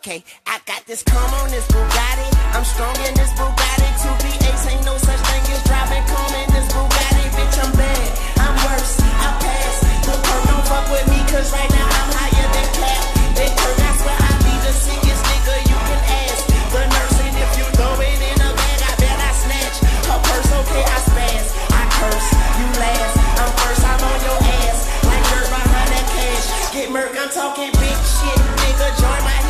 okay. I got this come on this Bugatti. I'm strong in this Bugatti. 2B8 ain't no such thing as driving Come in this Bugatti. Bitch, I'm bad. I'm worse. I pass. The perk don't fuck with me, cause right now I'm higher than cap. They perk, that's where I be the sickest nigga you can ask. The nurse, and if you throw it in a bag, I bet I snatch. Her purse, okay, I spaz. I curse. You last. I'm first, I'm on your ass. Like dirt behind that cash. Get murk, I'm talking big shit. Nigga, join my